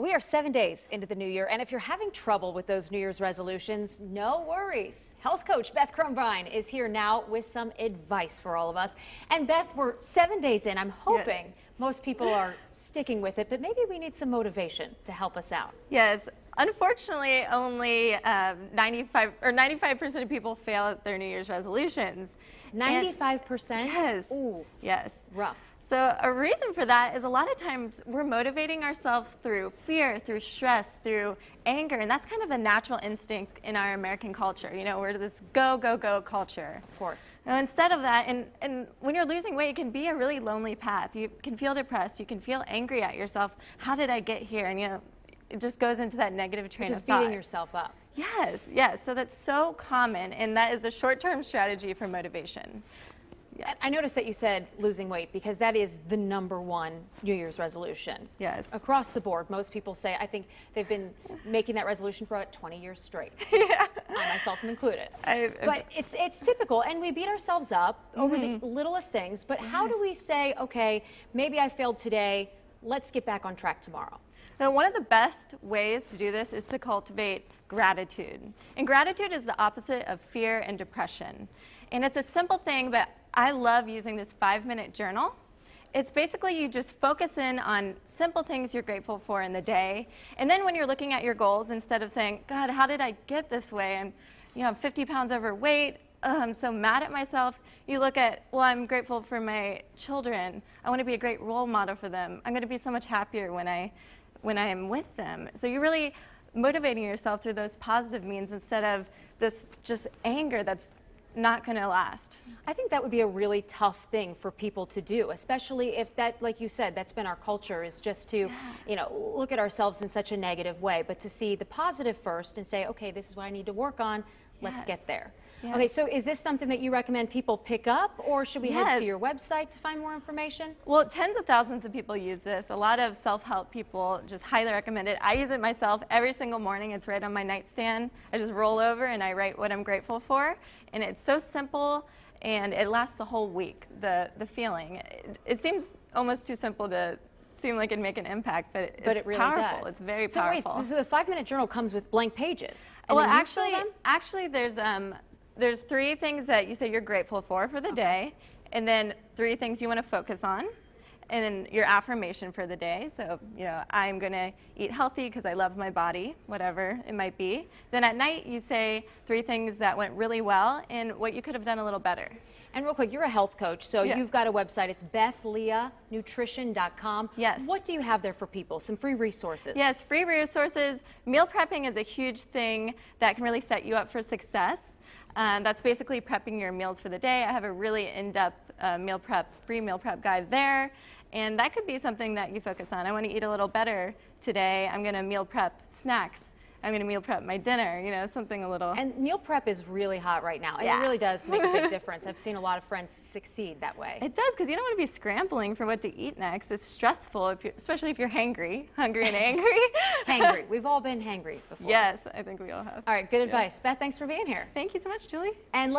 We are seven days into the new year, and if you're having trouble with those New Year's resolutions, no worries. Health coach Beth Crumbine is here now with some advice for all of us. And Beth, we're seven days in. I'm hoping yes. most people are sticking with it, but maybe we need some motivation to help us out. Yes. Unfortunately, only um, 95 or 95% of people fail at their New Year's resolutions. 95%? And yes. Ooh. Yes. Rough. So a reason for that is a lot of times we're motivating ourselves through fear, through stress, through anger, and that's kind of a natural instinct in our American culture. You know, we're this go, go, go culture. Of course. Now, instead of that, and, and when you're losing weight, it can be a really lonely path. You can feel depressed, you can feel angry at yourself. How did I get here? And you know, it just goes into that negative train just of thought. Just beating yourself up. Yes, yes. So that's so common, and that is a short-term strategy for motivation. I noticed that you said losing weight because that is the number one New Year's resolution. Yes. Across the board, most people say, I think they've been making that resolution for about 20 years straight. yeah. I myself am included. I, but it's, it's typical, and we beat ourselves up mm -hmm. over the mm-hmm. littlest things. But how do we say, okay, maybe I failed today, let's get back on track tomorrow? Now, one of the best ways to do this is to cultivate gratitude. And gratitude is the opposite of fear and depression. And it's a simple thing, but I love using this five minute journal. It's basically you just focus in on simple things you're grateful for in the day. And then when you're looking at your goals, instead of saying, God, how did I get this way? I'm you know, 50 pounds overweight. I'm so mad at myself. You look at, well, I'm grateful for my children. I want to be a great role model for them. I'm going to be so much happier when I, when I am with them. So you're really motivating yourself through those positive means instead of this just anger that's not going to last. I think that would be a really tough thing for people to do, especially if that, like you said, that's been our culture is just to, yeah. you know, look at ourselves in such a negative way, but to see the positive first and say, okay, this is what I need to work on. Let's get there. Yes. Okay, so is this something that you recommend people pick up, or should we yes. head to your website to find more information? Well, tens of thousands of people use this. A lot of self-help people just highly recommend it. I use it myself every single morning. It's right on my nightstand. I just roll over and I write what I'm grateful for, and it's so simple and it lasts the whole week. The the feeling. It, it seems almost too simple to seem like it'd make an impact, but it's but it really powerful. Does. It's very so powerful. Wait, so the five-minute journal comes with blank pages. well, actually, actually, there's um, there's three things that you say you're grateful for for the okay. day, and then three things you want to focus on, and then your affirmation for the day. So, you know, I'm going to eat healthy because I love my body, whatever it might be. Then at night, you say three things that went really well and what you could have done a little better. And real quick, you're a health coach, so yeah. you've got a website. It's bethleahnutrition.com. Yes. What do you have there for people? Some free resources. Yes, free resources. Meal prepping is a huge thing that can really set you up for success. Um, that's basically prepping your meals for the day. I have a really in-depth uh, meal prep, free meal prep guide there. And that could be something that you focus on. I want to eat a little better today. I'm going to meal prep snacks I'm going to meal prep my dinner, you know, something a little. And meal prep is really hot right now. And yeah. it really does make a big difference. I've seen a lot of friends succeed that way. It does, because you don't want to be scrambling for what to eat next. It's stressful, if especially if you're hangry, hungry and angry. hangry. We've all been hangry before. Yes, I think we all have. All right, good advice. Yeah. Beth, thanks for being here. Thank you so much, Julie. And